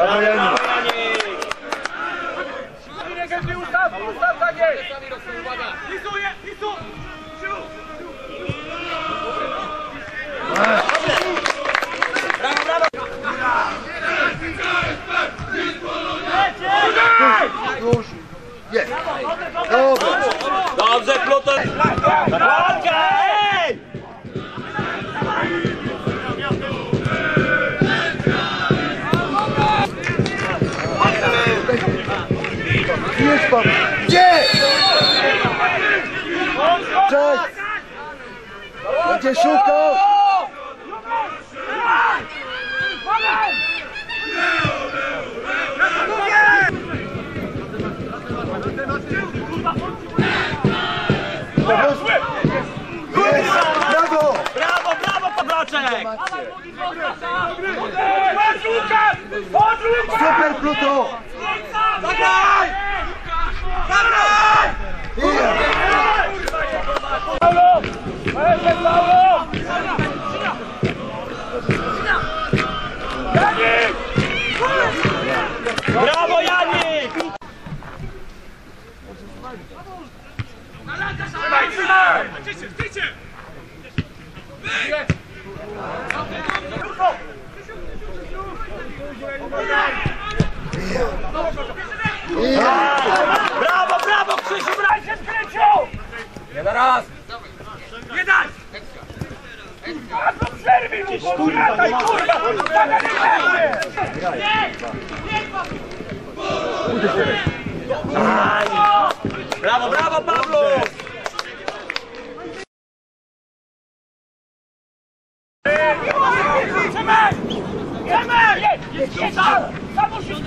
Brawo Janik! Dobrze, Pluton! Dokładnie! Pan. Gdzie? Cześć. Będzie szukał. Brawo. Brawo, brawo, Podlaczek! Super Pluto. Zagraj! Brawo, Janik! Brawo, Raz! Jeden! Przerwij mu, kurwa, daj, kurwa! Brawo, brawo, Pablo! Przemek! Przemek! Jedź, jedź, tam! Tam musisz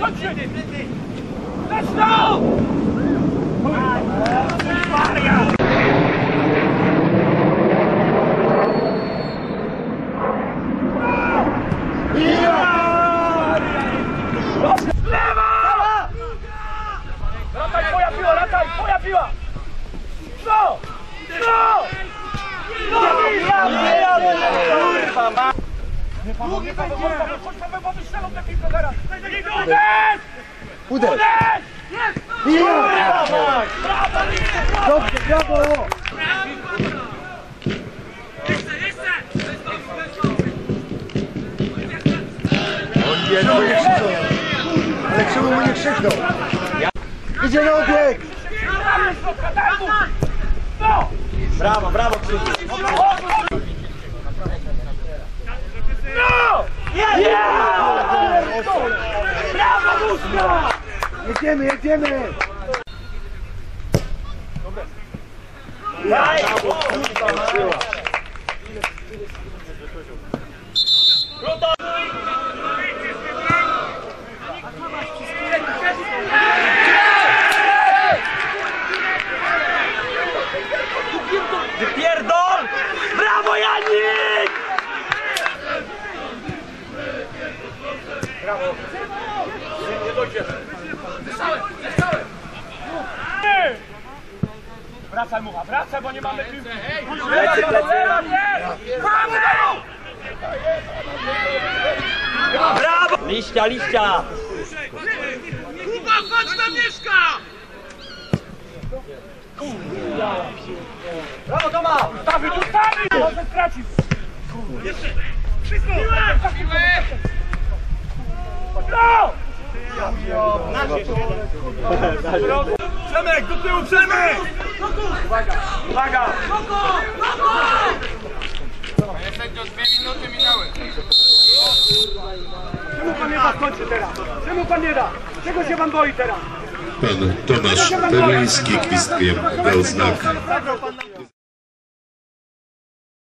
Nie nie Paweł, chodź Paweł, bo wystrzelą tę piłkę teraz! Uderz! Uderz. Jest! Brawo! Dobrze, brawo. Czemu nie krzyczał? Ale czemu mu nie krzyknął? Idzie na obieg! No! Brawo, brawo, Krzysiu! No! Jest! Brawo, Muszka! Jedziemy, jedziemy! Daj! Pluton! Wypierdol! Brawo, Janik! Wracaj mucha, wracaj, bo nie mamy piłki. Lecy, lecy. Brawo! Liścia, liścia! Kuba, chodź na Mieszka! Brawo, Toma! Ustawić, ustawić! Może stracić! Wszystko! No! Przemek, do tyłu, Przemek! Uwaga! Czemu pan nie da skończy teraz? Czemu pan nie da? Czego się pan boi teraz? Pan Tomasz Pewliński gwizdkiem dał znak